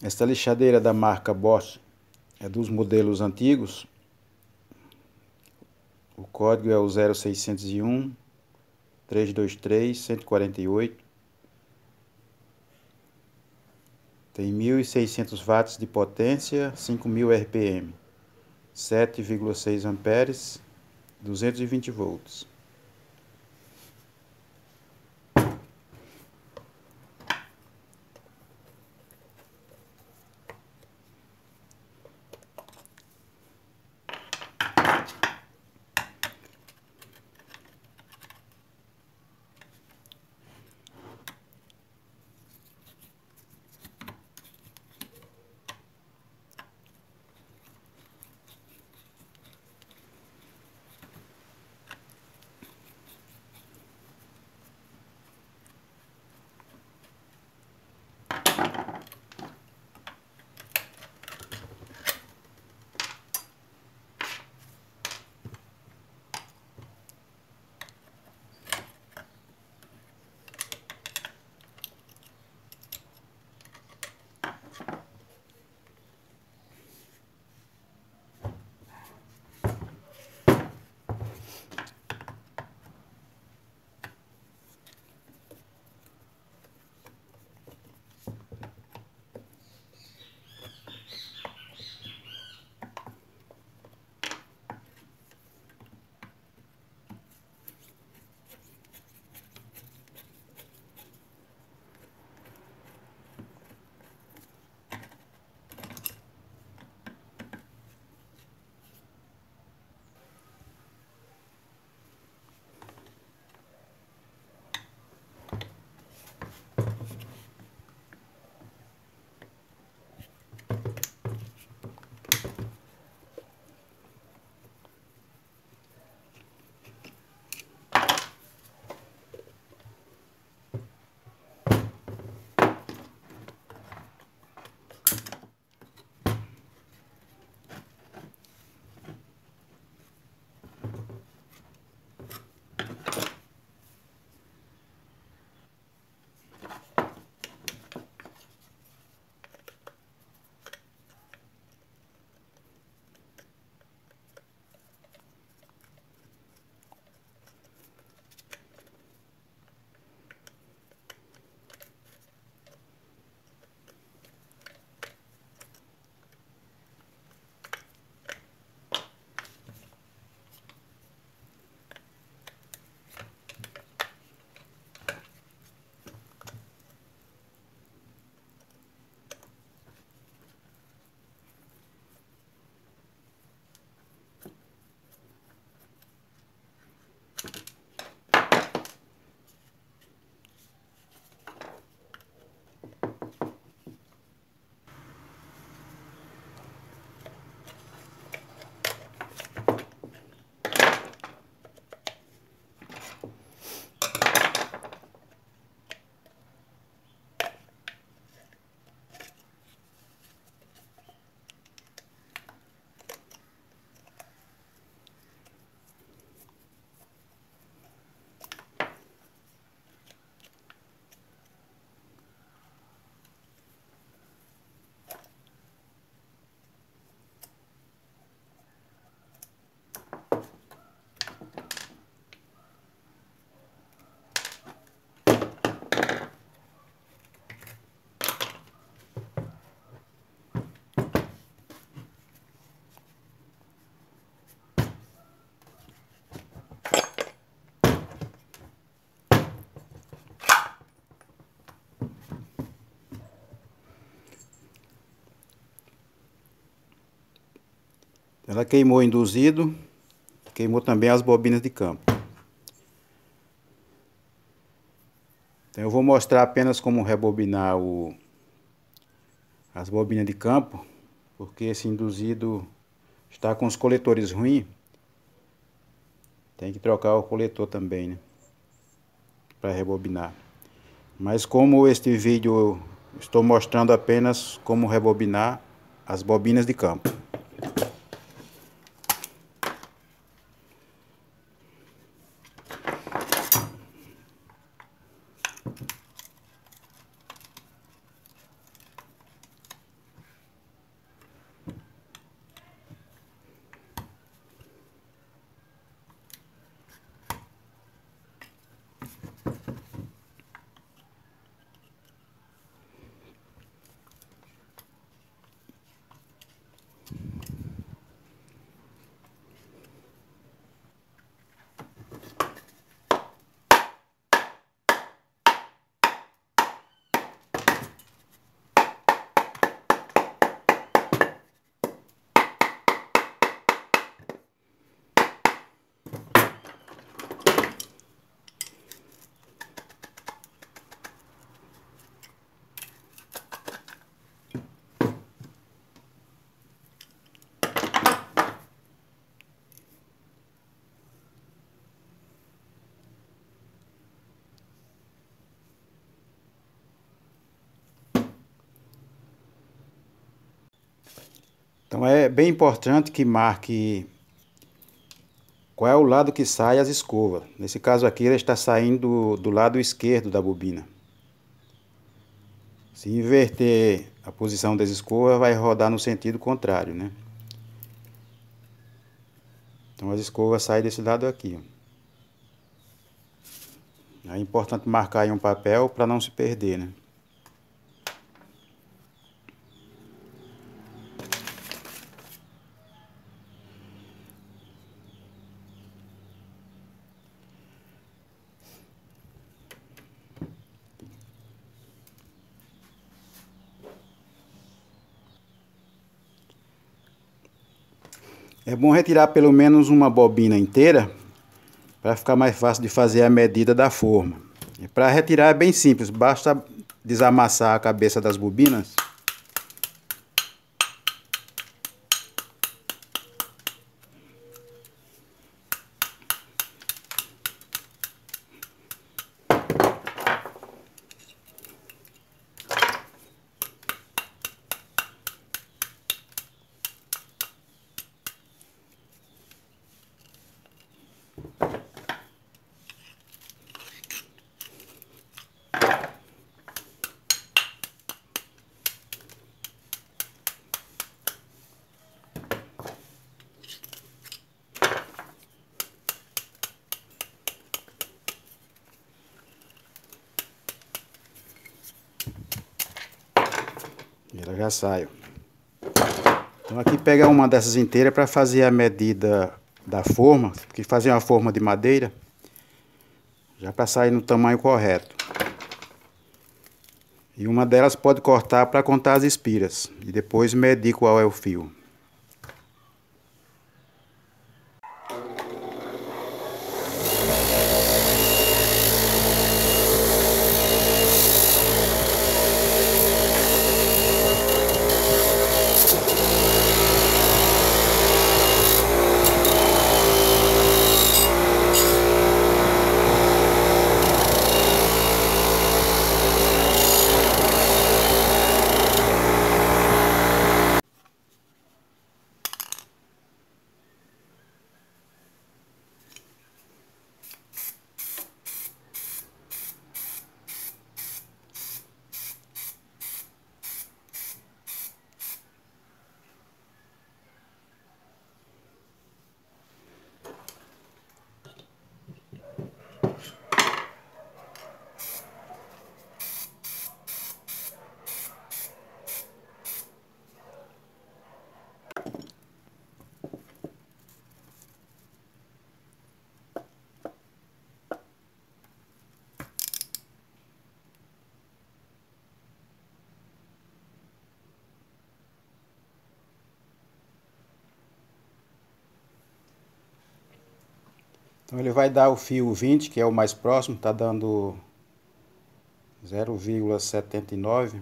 Esta lixadeira da marca Bosch é dos modelos antigos. O código é o 0601 323 148. Tem 1.600 watts de potência, 5.000 RPM, 7,6 amperes, 220 volts. Ela queimou induzido, queimou também as bobinas de campo. Então eu vou mostrar apenas como rebobinar o, as bobinas de campo, porque esse induzido está com os coletores ruins. Tem que trocar o coletor também, né? Para rebobinar. Mas como este vídeo estou mostrando apenas como rebobinar as bobinas de campo. Então é bem importante que marque qual é o lado que sai as escovas. Nesse caso aqui ele está saindo do, do lado esquerdo da bobina. Se inverter a posição das escovas vai rodar no sentido contrário, né? Então as escovas saem desse lado aqui. É importante marcar em um papel para não se perder, né? É bom retirar pelo menos uma bobina inteira para ficar mais fácil de fazer a medida da forma. Para retirar é bem simples, basta desamassar a cabeça das bobinas Ela já sai. Então aqui pega uma dessas inteiras para fazer a medida da forma, que fazer uma forma de madeira, já para sair no tamanho correto. E uma delas pode cortar para contar as espiras e depois medir qual é o fio. Então ele vai dar o fio 20, que é o mais próximo, está dando 0,79.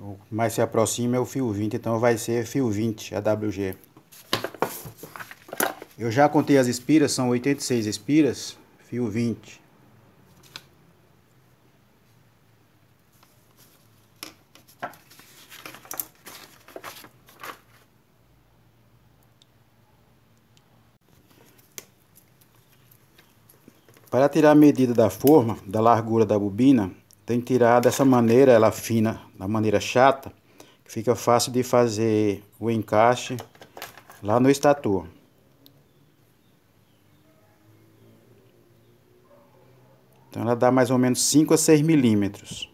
O mais se aproxima é o fio 20, então vai ser fio 20 AWG. Eu já contei as espiras, são 86 espiras, fio 20. Para tirar a medida da forma, da largura da bobina, tem que tirar dessa maneira, ela fina, da maneira chata, que fica fácil de fazer o encaixe lá no estator. Então ela dá mais ou menos 5 a 6 milímetros.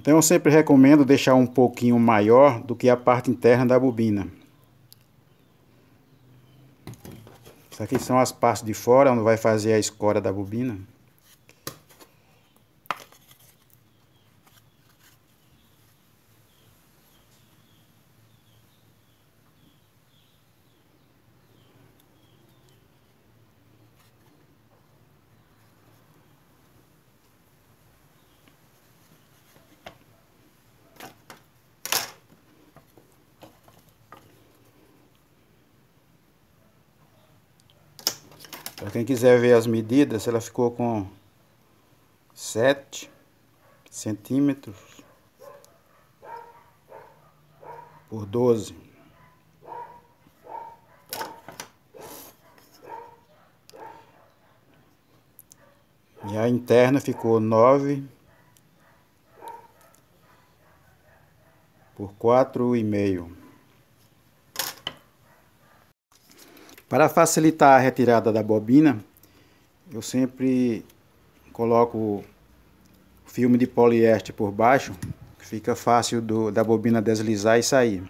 Então eu sempre recomendo deixar um pouquinho maior do que a parte interna da bobina. Isso aqui são as partes de fora, onde vai fazer a escora da bobina. Para quem quiser ver as medidas, ela ficou com 7 centímetros por 12. E a interna ficou 9 por quatro e meio. Para facilitar a retirada da bobina, eu sempre coloco filme de poliéster por baixo, fica fácil do, da bobina deslizar e sair.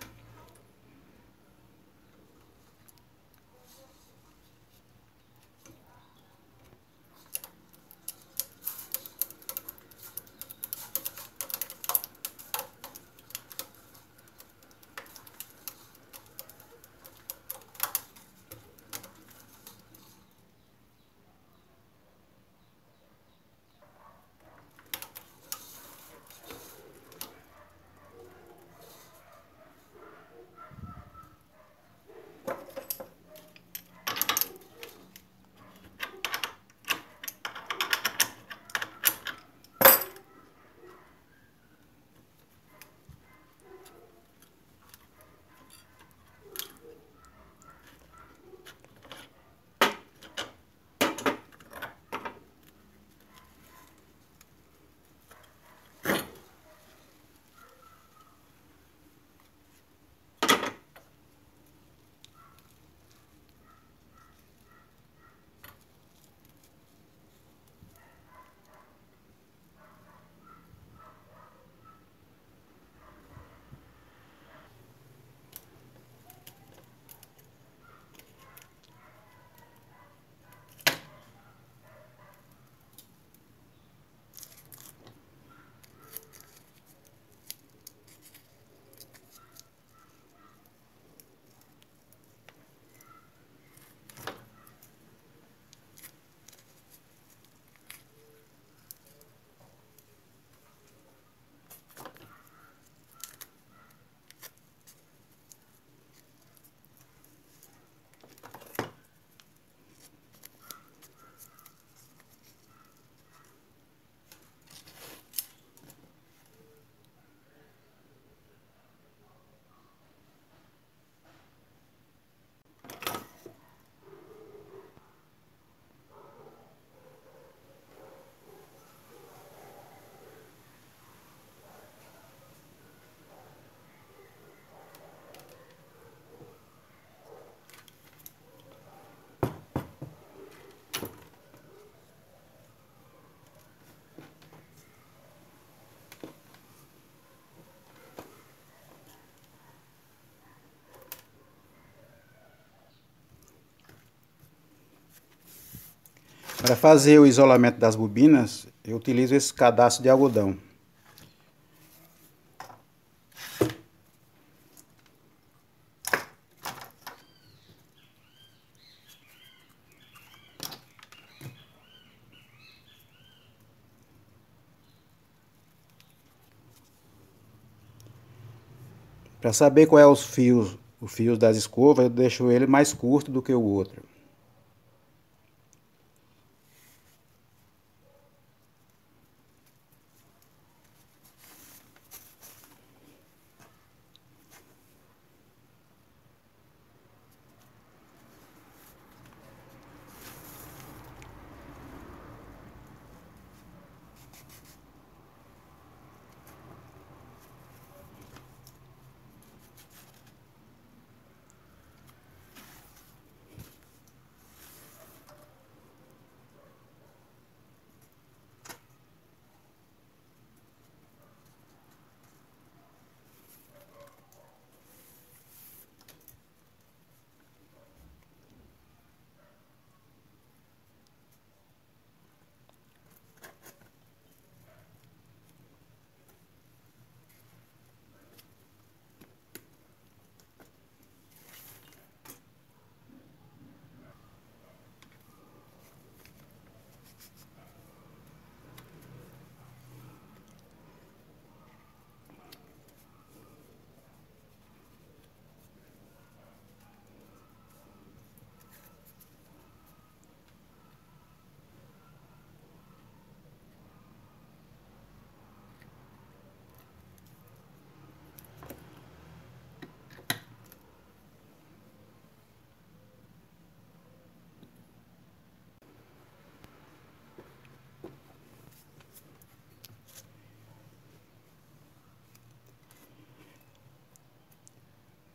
Para fazer o isolamento das bobinas, eu utilizo esse cadastro de algodão. Para saber qual é os fios, os fios das escovas, eu deixo ele mais curto do que o outro.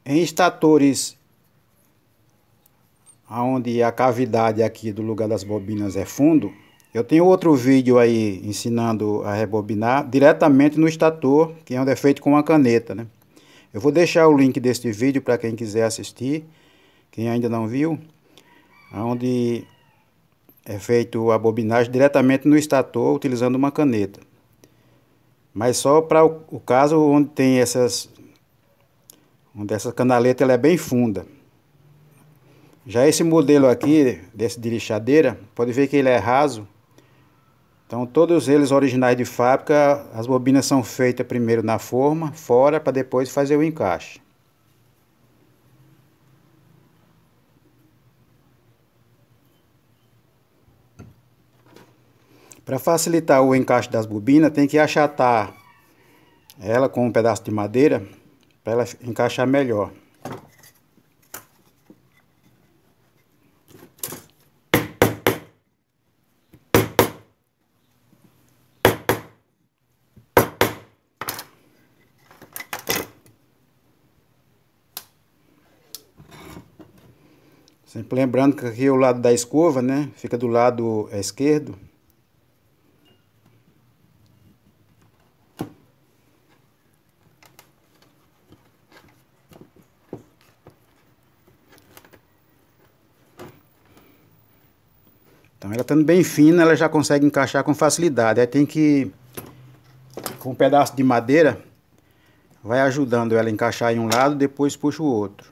Em estatores onde a cavidade aqui do lugar das bobinas é fundo, eu tenho outro vídeo aí ensinando a rebobinar diretamente no estator, que é onde é feito com uma caneta, né? Eu vou deixar o link deste vídeo para quem quiser assistir, quem ainda não viu, onde é feito a bobinagem diretamente no estator utilizando uma caneta. Mas só para o, o, caso onde tem essas onde essa canaleta ela é bem funda. Já esse modelo aqui, desse de lixadeira, pode ver que ele é raso. Então todos eles originais de fábrica, as bobinas são feitas primeiro na forma, fora, para depois fazer o encaixe. Para facilitar o encaixe das bobinas, tem que achatar ela com um pedaço de madeira para ela encaixar melhor. Sempre lembrando que aqui é o lado da escova, né? Fica do lado esquerdo. Então ela estando bem fina, ela já consegue encaixar com facilidade. Aí tem que, com um pedaço de madeira, vai ajudando ela a encaixar em um lado, depois puxa o outro.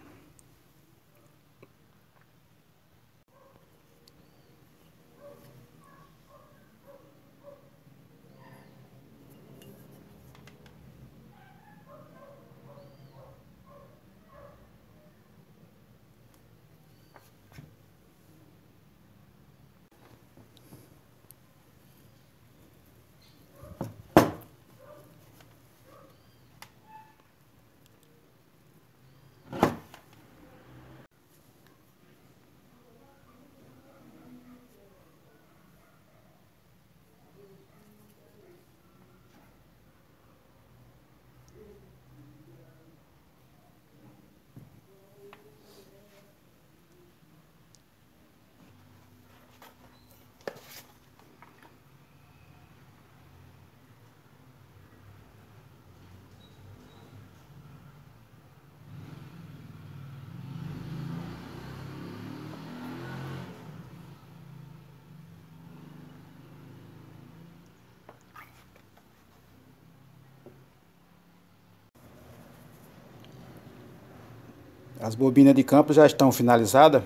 As bobinas de campo já estão finalizadas.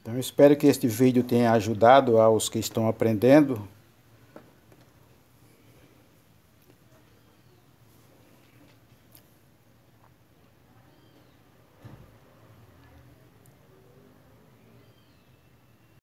Então espero que este vídeo tenha ajudado aos que estão aprendendo